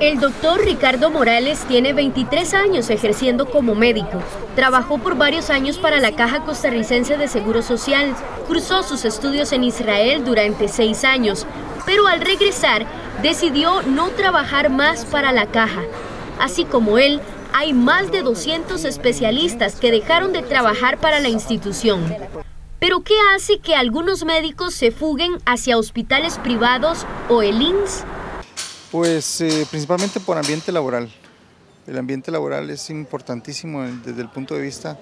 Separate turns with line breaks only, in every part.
El doctor Ricardo Morales tiene 23 años ejerciendo como médico. Trabajó por varios años para la Caja Costarricense de Seguro Social. Cursó sus estudios en Israel durante seis años, pero al regresar decidió no trabajar más para la Caja. Así como él, hay más de 200 especialistas que dejaron de trabajar para la institución. Pero ¿qué hace que algunos médicos se fuguen hacia hospitales privados o el INS?
Pues eh, principalmente por ambiente laboral. El ambiente laboral es importantísimo desde el punto de vista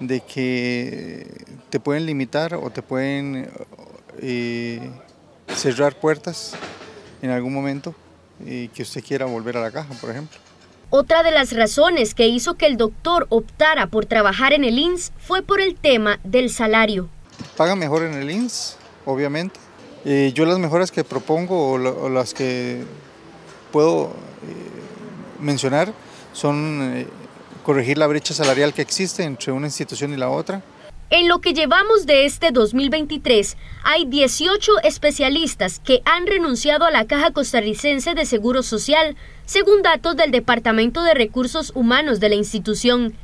de que te pueden limitar o te pueden eh, cerrar puertas en algún momento y que usted quiera volver a la caja, por ejemplo.
Otra de las razones que hizo que el doctor optara por trabajar en el INS fue por el tema del salario.
Paga mejor en el INS, obviamente. Eh, yo las mejoras que propongo o, las que puedo eh, mencionar son eh, corregir la brecha salarial que existe entre una institución y la otra,
en lo que llevamos de este 2023, hay 18 especialistas que han renunciado a la Caja Costarricense de Seguro Social, según datos del Departamento de Recursos Humanos de la institución.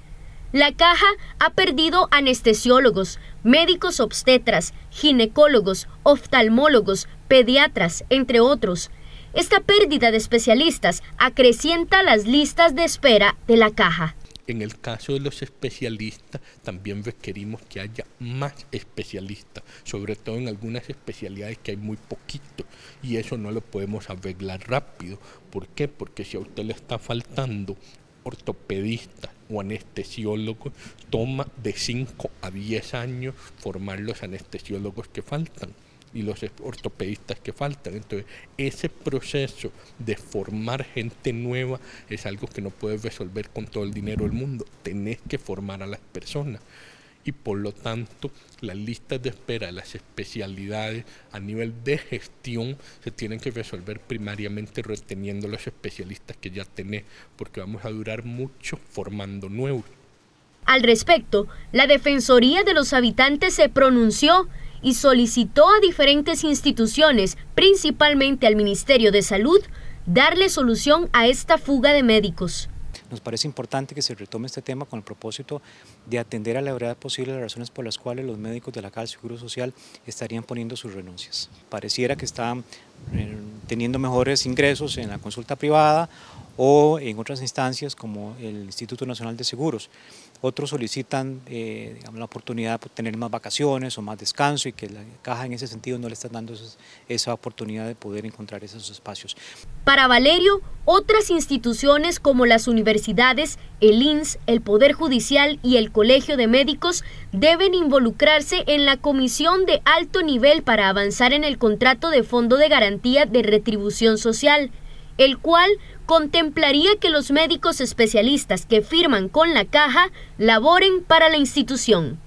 La caja ha perdido anestesiólogos, médicos obstetras, ginecólogos, oftalmólogos, pediatras, entre otros. Esta pérdida de especialistas acrecienta las listas de espera de la caja.
En el caso de los especialistas, también requerimos que haya más especialistas, sobre todo en algunas especialidades que hay muy poquito, y eso no lo podemos arreglar rápido. ¿Por qué? Porque si a usted le está faltando ortopedista o anestesiólogo, toma de 5 a 10 años formar los anestesiólogos que faltan y los ortopedistas que faltan. Entonces, ese proceso de formar gente nueva es algo que no puedes resolver con todo el dinero del mundo. Tenés que formar a las personas. Y por lo tanto, las listas de espera de las especialidades a nivel de gestión se tienen que resolver primariamente reteniendo los especialistas que ya tenés, porque vamos a durar mucho formando nuevos.
Al respecto, la Defensoría de los Habitantes se pronunció y solicitó a diferentes instituciones, principalmente al Ministerio de Salud, darle solución a esta fuga de médicos.
Nos parece importante que se retome este tema con el propósito de atender a la verdad posible las razones por las cuales los médicos de la Caja Seguro Social estarían poniendo sus renuncias. Pareciera que están eh, teniendo mejores ingresos en la consulta privada o en otras instancias como el Instituto Nacional de Seguros. Otros solicitan eh, la oportunidad de tener más vacaciones o más descanso y que la caja en ese sentido no le está dando esa oportunidad de poder encontrar esos espacios.
Para Valerio, otras instituciones como las universidades, el INS, el Poder Judicial y el Colegio de Médicos deben involucrarse en la comisión de alto nivel para avanzar en el contrato de Fondo de Garantía de Retribución Social, el cual contemplaría que los médicos especialistas que firman con la caja laboren para la institución.